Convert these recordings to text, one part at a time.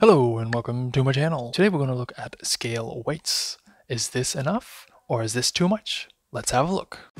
Hello and welcome to my channel. Today we're going to look at scale weights. Is this enough or is this too much? Let's have a look.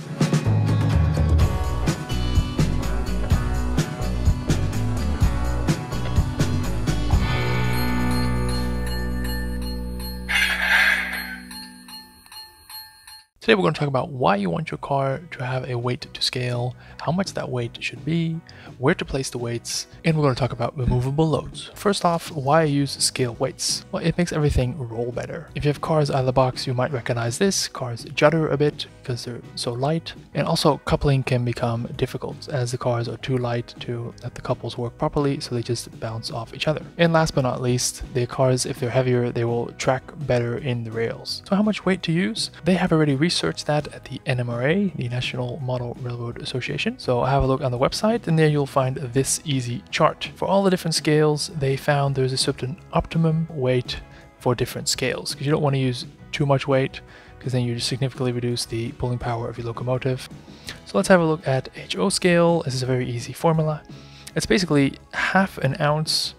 Today we're going to talk about why you want your car to have a weight to scale, how much that weight should be, where to place the weights, and we're going to talk about removable loads. First off, why I use scale weights? Well, it makes everything roll better. If you have cars out of the box, you might recognize this. Cars judder a bit because they're so light. And also coupling can become difficult as the cars are too light to let the couples work properly, so they just bounce off each other. And last but not least, the cars, if they're heavier, they will track better in the rails. So how much weight to use? They have already researched that at the NMRA, the National Model Railroad Association. So have a look on the website and there you'll find this easy chart. For all the different scales, they found there's a certain optimum weight for different scales because you don't want to use too much weight because then you significantly reduce the pulling power of your locomotive. So let's have a look at HO scale. This is a very easy formula. It's basically half an ounce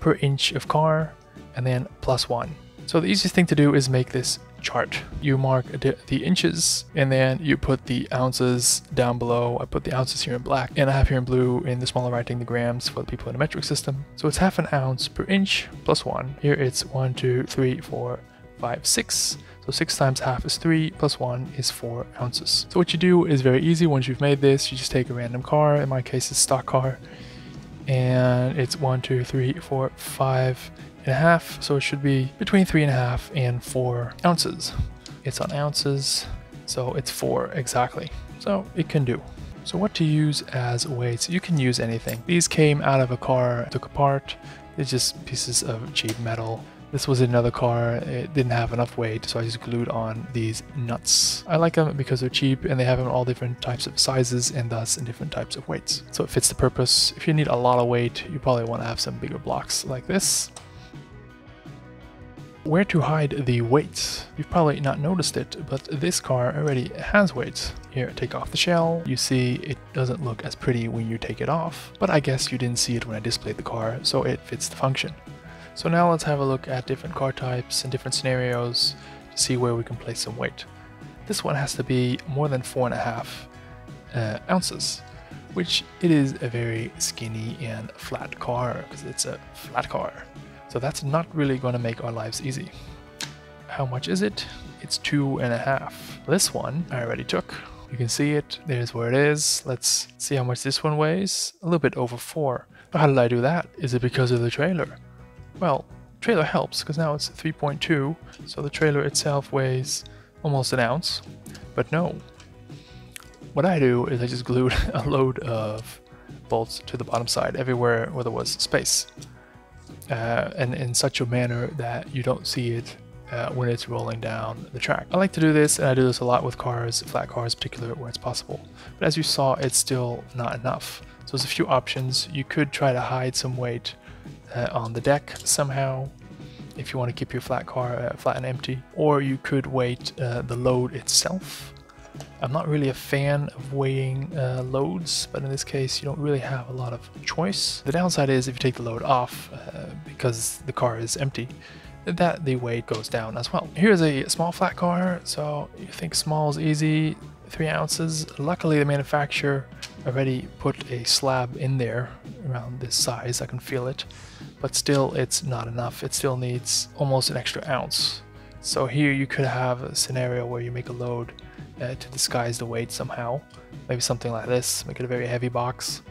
per inch of car and then plus one. So the easiest thing to do is make this chart. You mark the inches and then you put the ounces down below. I put the ounces here in black and I have here in blue in the smaller writing the grams for the people in the metric system. So it's half an ounce per inch plus one. Here it's one, two, three, four, five, six. So 6 times half is 3, plus 1 is 4 ounces. So what you do is very easy. Once you've made this, you just take a random car. In my case, it's stock car. And it's 1, 2, 3, 4, 5 and a half. So it should be between 3 and a half and 4 ounces. It's on ounces, so it's 4 exactly. So it can do. So what to use as weights? You can use anything. These came out of a car, took apart. They're just pieces of cheap metal this was another car, it didn't have enough weight, so I just glued on these nuts. I like them because they're cheap and they have them all different types of sizes and thus in different types of weights. So it fits the purpose. If you need a lot of weight, you probably want to have some bigger blocks like this. Where to hide the weights? You've probably not noticed it, but this car already has weights. Here, take off the shell. You see it doesn't look as pretty when you take it off, but I guess you didn't see it when I displayed the car, so it fits the function. So now let's have a look at different car types and different scenarios to see where we can place some weight. This one has to be more than four and a half uh, ounces, which it is a very skinny and flat car because it's a flat car. So that's not really going to make our lives easy. How much is it? It's two and a half. This one I already took. You can see it. There's where it is. Let's see how much this one weighs. A little bit over four. But how did I do that? Is it because of the trailer? Well, trailer helps because now it's 3.2, so the trailer itself weighs almost an ounce. But no, what I do is I just glued a load of bolts to the bottom side everywhere where there was space. Uh, and in such a manner that you don't see it uh, when it's rolling down the track. I like to do this, and I do this a lot with cars, flat cars in particular, where it's possible. But as you saw, it's still not enough. So there's a few options. You could try to hide some weight uh, on the deck somehow if you want to keep your flat car uh, flat and empty or you could weight uh, the load itself. I'm not really a fan of weighing uh, loads but in this case you don't really have a lot of choice. The downside is if you take the load off uh, because the car is empty that the weight goes down as well. Here's a small flat car so you think small is easy. Three ounces. Luckily the manufacturer already put a slab in there around this size I can feel it but still it's not enough. It still needs almost an extra ounce. So here you could have a scenario where you make a load uh, to disguise the weight somehow. Maybe something like this, make it a very heavy box.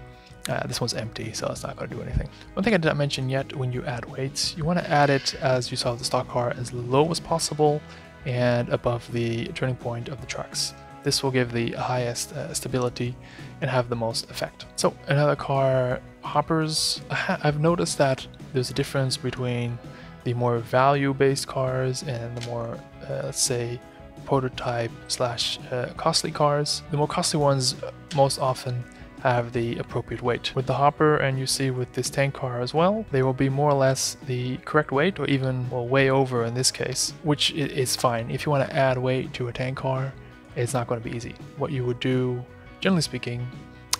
Uh, this one's empty, so it's not going to do anything. One thing I did not mention yet, when you add weights, you want to add it, as you saw the stock car, as low as possible and above the turning point of the trucks. This will give the highest uh, stability and have the most effect. So another car, hoppers. I've noticed that there's a difference between the more value-based cars and the more, uh, let's say, prototype slash uh, costly cars. The more costly ones uh, most often have the appropriate weight. With the hopper and you see with this tank car as well, they will be more or less the correct weight or even well, way over in this case, which is fine. If you want to add weight to a tank car, it's not going to be easy. What you would do, generally speaking,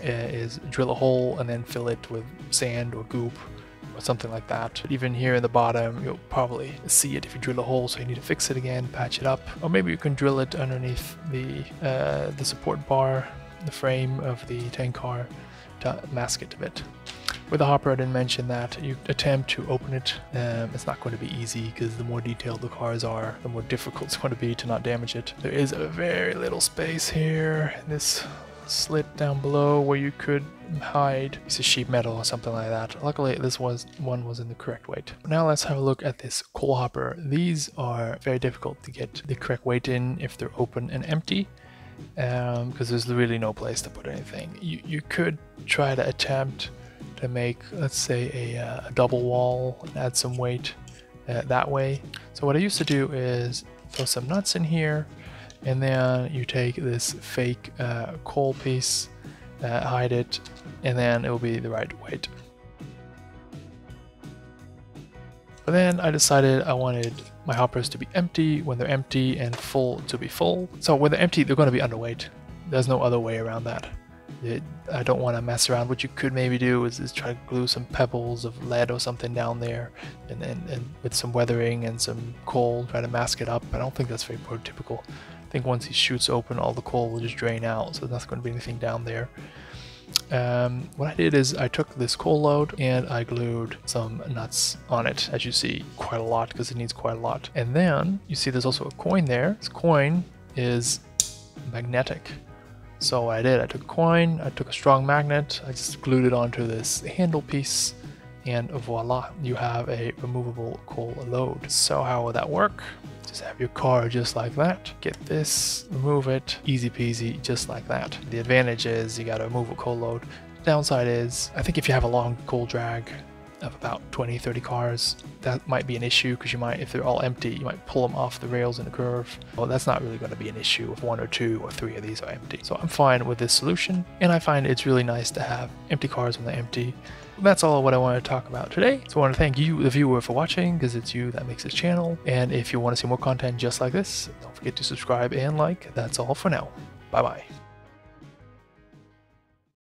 is drill a hole and then fill it with sand or goop or something like that. But even here in the bottom, you'll probably see it if you drill a hole, so you need to fix it again, patch it up. Or maybe you can drill it underneath the, uh, the support bar, the frame of the tank car to mask it a bit. With the hopper, I didn't mention that you attempt to open it. Um, it's not going to be easy because the more detailed the cars are, the more difficult it's going to be to not damage it. There is a very little space here. In this slit down below where you could hide piece of sheet metal or something like that. Luckily, this was one was in the correct weight. Now let's have a look at this coal hopper. These are very difficult to get the correct weight in if they're open and empty because um, there's really no place to put anything. You, you could try to attempt to make, let's say, a, uh, a double wall and add some weight uh, that way. So what I used to do is throw some nuts in here, and then you take this fake uh, coal piece, uh, hide it, and then it will be the right weight. But then I decided I wanted my hoppers to be empty when they're empty and full to be full. So when they're empty, they're going to be underweight. There's no other way around that. It, I don't want to mess around. What you could maybe do is, is try to glue some pebbles of lead or something down there and, and, and with some weathering and some coal, try to mask it up. I don't think that's very prototypical. I think once he shoots open, all the coal will just drain out, so there's not going to be anything down there. Um, what I did is I took this coal load and I glued some nuts on it, as you see, quite a lot because it needs quite a lot. And then you see there's also a coin there. This coin is magnetic. So I did, I took a coin, I took a strong magnet, I just glued it onto this handle piece, and voila, you have a removable coal load. So how will that work? Just have your car just like that. Get this, remove it, easy peasy, just like that. The advantage is you remove a coal load. Downside is, I think if you have a long coal drag, of about 20 30 cars that might be an issue because you might if they're all empty you might pull them off the rails in a curve well that's not really going to be an issue if one or two or three of these are empty so i'm fine with this solution and i find it's really nice to have empty cars when they're empty that's all what I want to talk about today. So I want to thank you, the viewer, for watching because it's you that makes this channel. And if you want to see more content just like this, don't forget to subscribe and like. That's all for now. Bye bye.